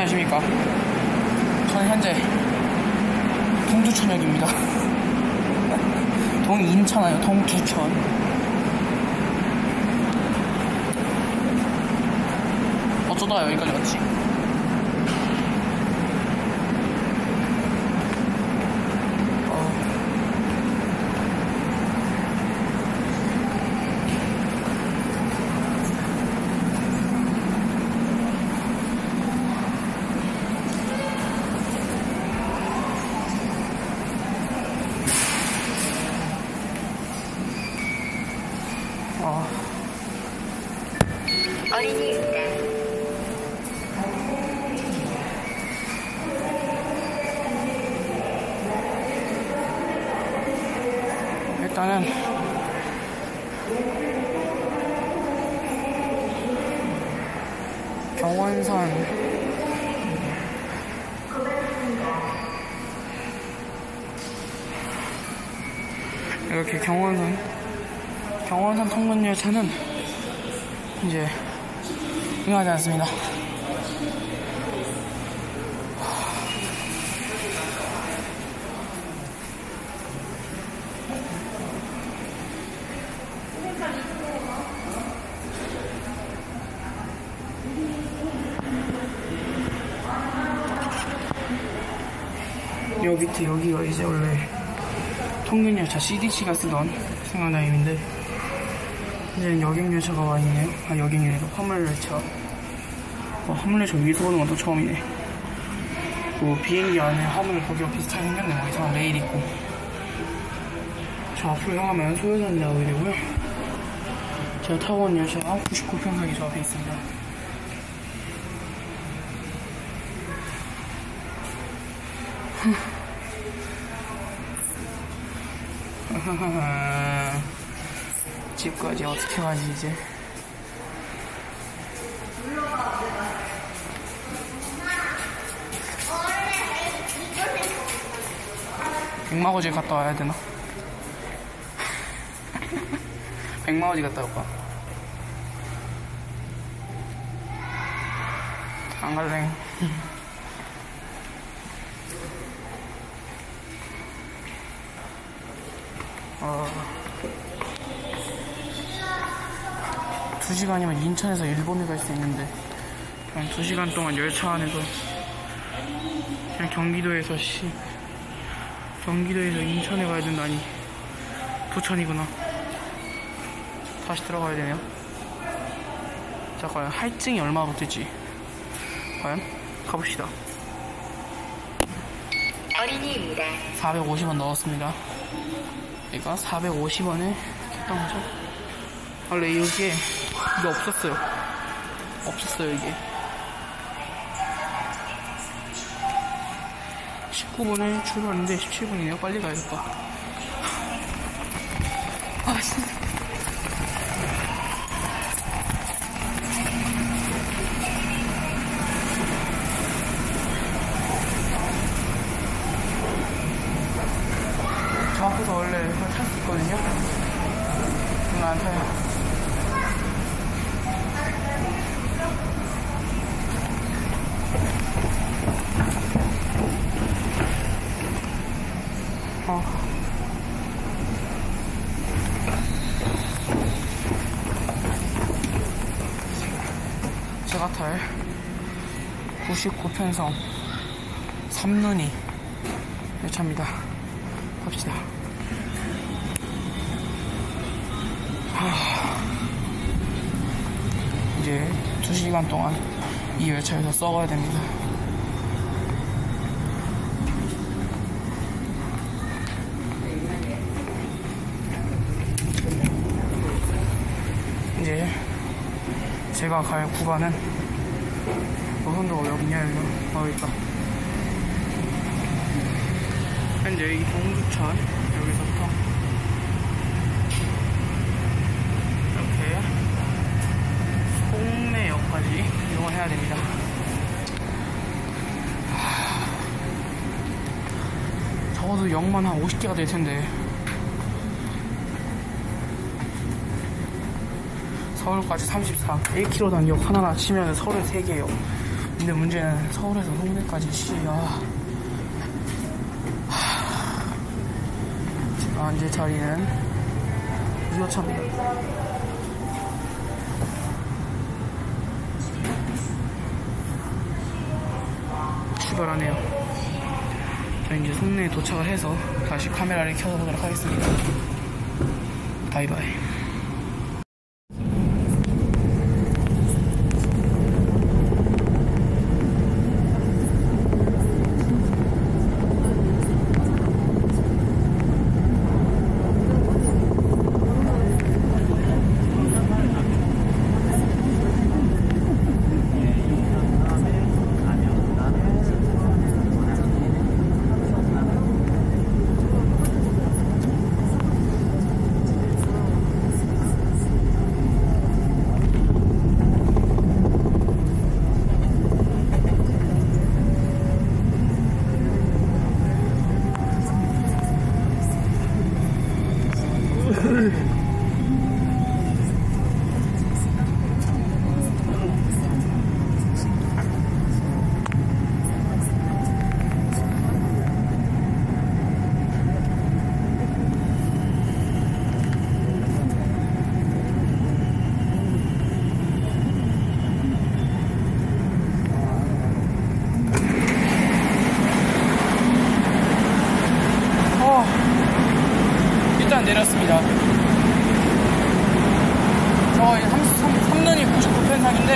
안녕하십니까. 저는 현재 동두천역입니다. 동인천 아니요 동두천. 어쩌다 여기까지 왔지? 어, 어린이입니다. 일단은 경원선 이렇게 경원선 경원선 통근 열차는 이제 운행하지 않습니다. 요 밑에 여기가 이제 원래 통근열차 CDC가 쓰던 승강장임인데 이제는 여객열차가 와 있네요. 아 여객열차 화물열차. 어, 화물열차 위에서 보는 건 또 처음이네. 뭐 비행기 안에 화물 거기가 비슷하게 생겼네. 뭐 이상한 레일 있고. 저 앞으로 향하면 소요전 나오게 되고요. 제가 타고 온 열차가 99평상이 저 앞에 있습니다. 집까지 어떻게 가지 이제 백마고지 갔다 와야 되나? 백마고지 갔다 올까? 안 갈래 어... 두 시간이면 인천에서 일본에 갈 수 있는데 그냥 두 시간 동안 열차 안에서 그냥 경기도에서 시 경기도에서 인천에 가야 된다니 부천이구나. 다시 들어가야 되네요. 자 과연 할증이 얼마 붙을지 과연 가봅시다. 어린이입니다. 450원 넣었습니다. 얘가 450원에 했던 거죠 원래 여기에 이게 없었어요. 없었어요 이게. 19분에 출발인데 17분이네요. 빨리 가야겠다. 아 진짜. 저 앞에서 원래 그걸 탈수 있거든요. 저는 안 타요 어. 제가 탈 99편성 삼눈이 열차입니다. 갑시다. 하... 이제 2시간 동안 이 열차에서 썩어야 됩니다. 이제 제가 갈 구간은 노선도가 왜 없냐 여기 어 있다. 현재 이 동두천 여기서부터. 이렇게 송내역까지 이동을 해야 됩니다. 하... 적어도 역만 한 50개가 될 텐데. 서울까지 34 1km 단역 하나나 치면 서울에 3개요 근데 문제는 서울에서 송내까지 씨, 아. 하... 아, 이제 자리는 유효차입니다. 출발하네요. 저 이제 송내에 도착을 해서 다시 카메라를 켜보도록 하겠습니다. 바이바이. 내렸습니다. 저 3, 3, 3눈이 99편상인데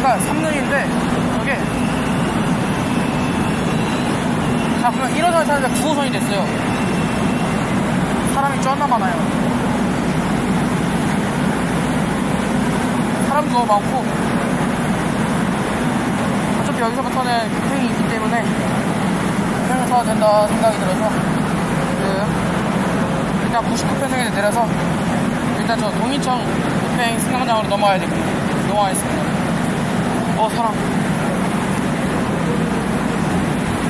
그러니까 3눈인데 저게 자 그러면 1호선을 타는데 9호선이 됐어요. 사람이 쩐나 많아요. 사람도 너무 많고 여기서부터는 교통이 있기 때문에 교통을 타도 된다 생각이 들어서 그 일단 99편성에 내려서 일단 저 동인청 교행 승강장으로 넘어가야 되고 넘어가겠습니다. 어 사람.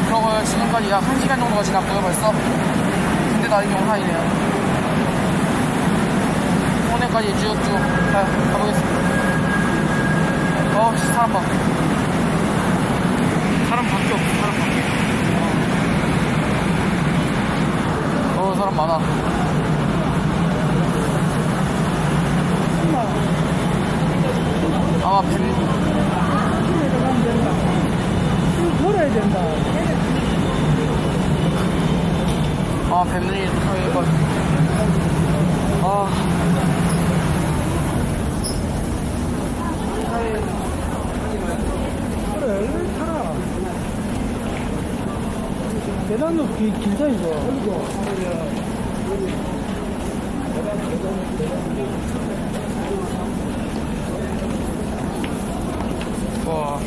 그러고 지금까지 약 1시간 정도가 지났고요 벌써. 근데도 아직 영상이네요. 오늘까지 쭉쭉 가, 가보겠습니다. 어, 씨, 사람 봐. 사람 밖에 없어, 사람 밖에. 어, 사람 많아. 아마 뱀, 걸어야 된다. 아, 뱀들이 도착할 것. 아. 그래, 얼른 타라. 계단도 길, 길다, 이거. 이거. 와.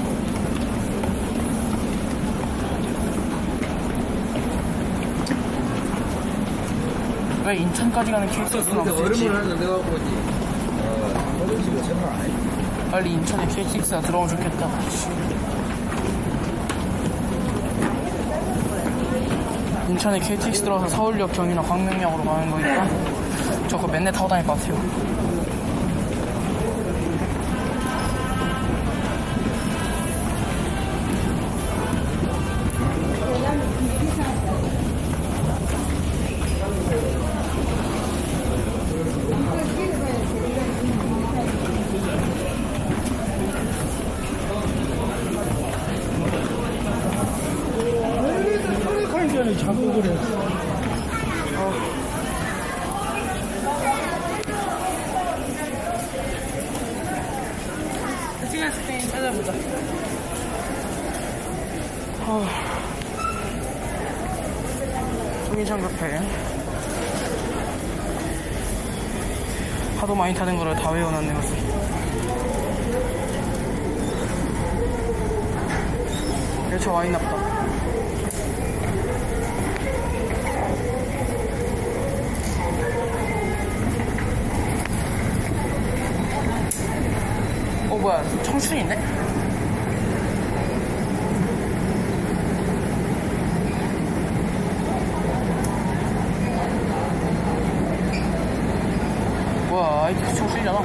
왜 인천까지 가는 KTX는 없을지 하는 내가 보지. 어, 얼음 지금 생각 안 해. 빨리 인천에 KTX가 들어오면 좋겠다. 씨. 인천에 KTX 들어가서 서울역, 경이나 광명역으로 가는 거니까 저거 맨날 타고 다닐 것 같아요. 하도 많이 타는 거를 다 외워놨네요. 열차 와 있나 보다. 어 뭐야 청춘인 총 쓰이잖아.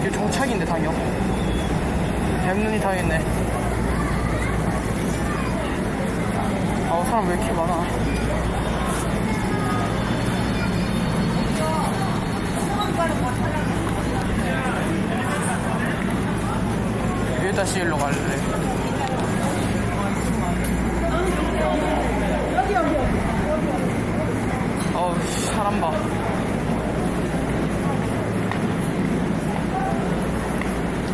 이게 정착인데 당연. 뱀눈이 다 있네. 아 사람 왜 이렇게 많아? 왜 다시 일로 갈래? 사람 봐.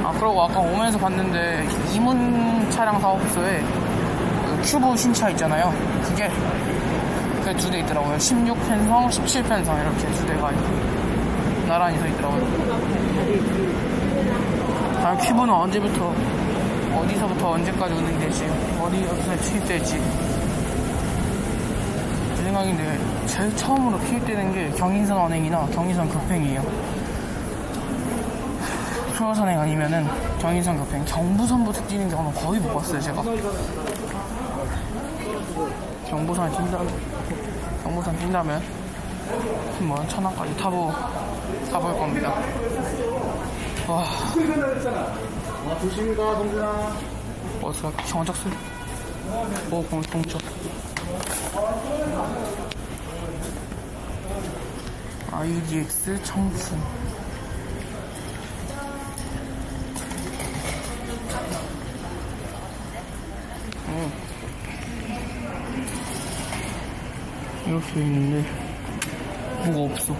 아 그러고 아까 오면서 봤는데 이문 차량 사업소에 그 큐브 신차 있잖아요. 그게 그게 두 대 있더라고요. 16편성, 17편성 이렇게 두 대가 나란히 서 있더라고요. 아 큐브는 언제부터 어디서부터 언제까지 운행되지? 어디 어디서 투입될지 제 생각인데 제일 처음으로 투입되는 게 경인선 언행이나 경인선 급행이에요. 초여선행 아니면은 경인선 급행, 경부선부터 뛰는 경우는 거의 못 봤어요 제가. 경부선 뛴다면 경부선 뛴다면 한번 천안까지 타보 타볼 겁니다. 와. 아, 조심히 가, 동준아. 정작 쓸? 오, 공통 점. IUDX 청순. 음. 이렇게 있는데 뭐가 없어.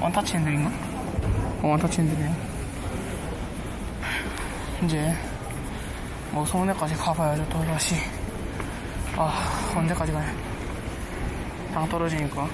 원타치 핸들인가? 어, 원타치 핸들이네. 이제 뭐 서울에까지 가봐야죠 또 다시 아 언제까지 가요 당 떨어지니까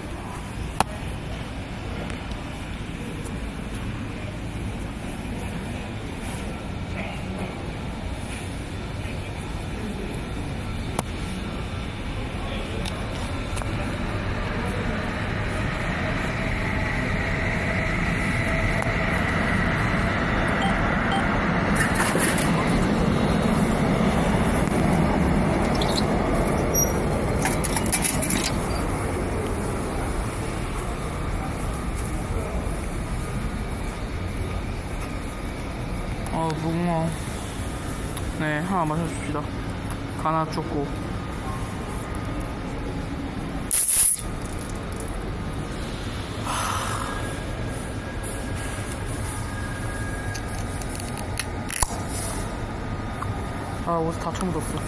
어 무궁화 네 하나 마셔줍시다. 가나 초코. 아 옷 다 처묻었어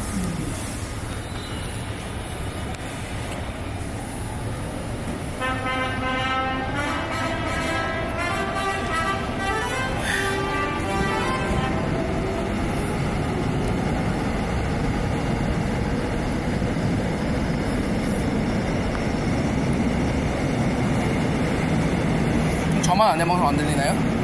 저만 안 해봐서 안 들리나요?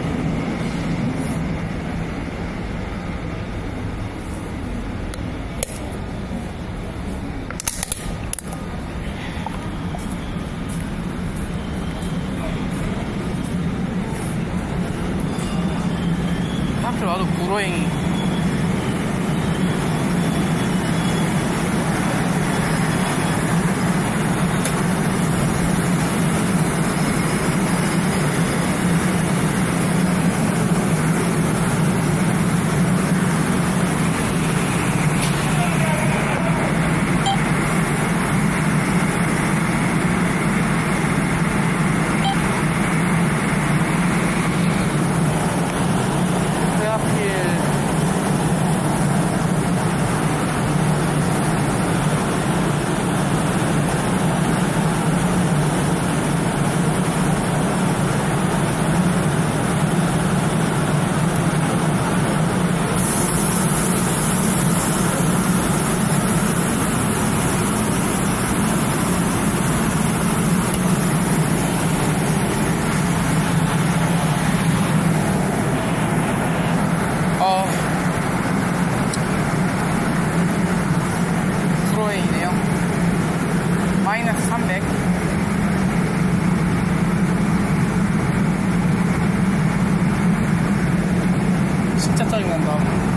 진짜 짜증난다.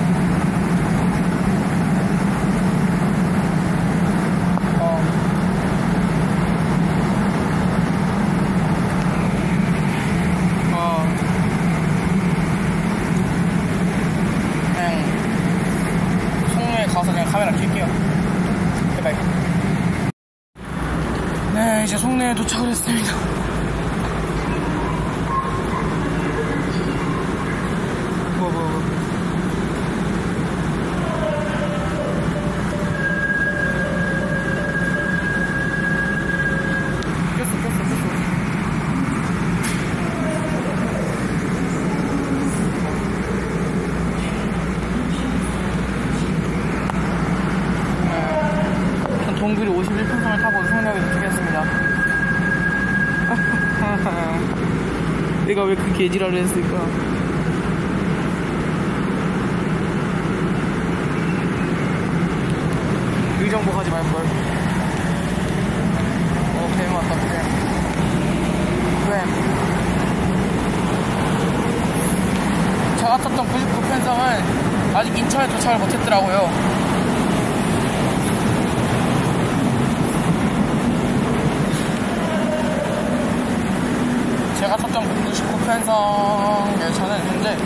내가 왜 그 개지랄을 했을까? 의정부 가지 말걸. 어, 뱀 왔다, 뱀. 뱀. 제가 탔던 99 편성은 아직 인천에 도착을 못했더라고요. 제가 탔던 99편성 열차는 현재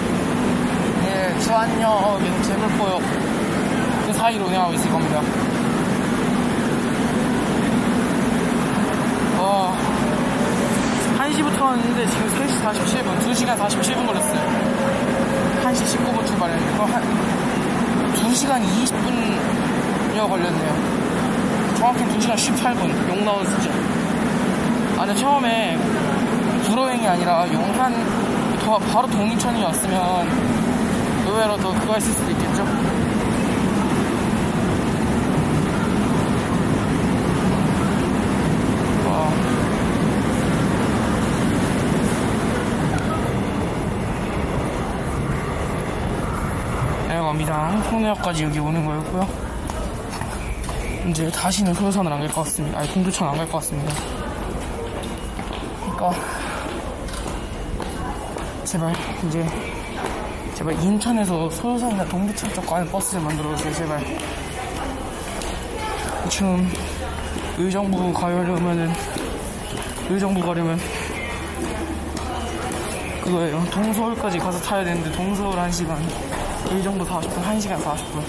예, 주안역에서 제물포역 그 사이로 운행하고 있을 겁니다. 어, 1시부터 왔는데 지금 3시 47분, 2시간 47분 걸렸어요. 1시 19분 출발했는데, 그거 한 2시간 20분여 걸렸네요. 정확히는 2시간 18분, 욕 나온 수준. 아, 근데 처음에 구로행이 아니라 용산 더 바로 동인천이 왔으면 의외로 더 그거 했을 수도 있겠죠. 와. 네, 갑니다. 송내역까지 여기 오는 거였고요. 이제 다시는 소요산을 안 갈 것 같습니다. 아니, 동두천 안 갈 것 같습니다. 그러니까 제발 이제 제발 인천에서 소요산이나 동두천 쪽 가는 버스를 만들어주세요 제발 지금 의정부 가려면은 의정부 가려면 그거예요. 동서울까지 가서 타야 되는데 동서울 1시간 의정부 40분 1시간 40분.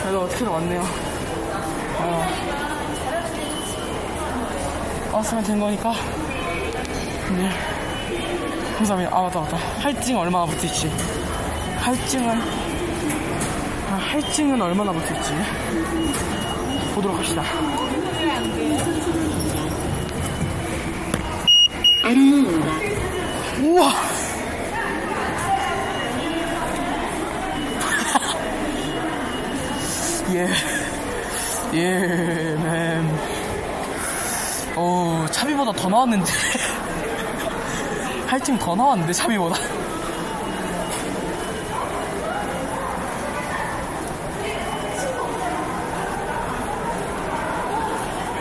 그래도 어떻게든 왔네요. 어. 왔으면 된 거니까. 네. 감사합니다. 아, 맞다, 맞다. 할증 얼마나 붙을지. 할증은, 아, 할증은 얼마나 붙을지. 보도록 합시다. 우와! 예. 예, 맴. 어, 차비보다 더 나왔는데. 할증 더 나왔는데, 차비보다.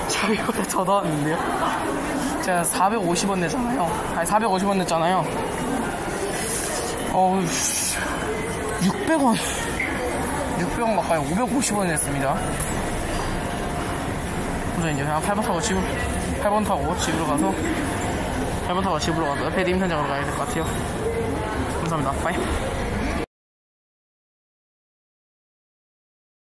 차비보다 더 나왔는데요? 제가 450원 냈잖아요. 아니, 450원 냈잖아요. 어우, 600원. 600원 가까이 550원 냈습니다. 그래서 이제 그냥 8번 타고 집으로, 8번 타고 집으로 가서, 8번 타고 집으로 가서 패딩 현장으로 가야 될 것 같아요. 감사합니다. 빠이.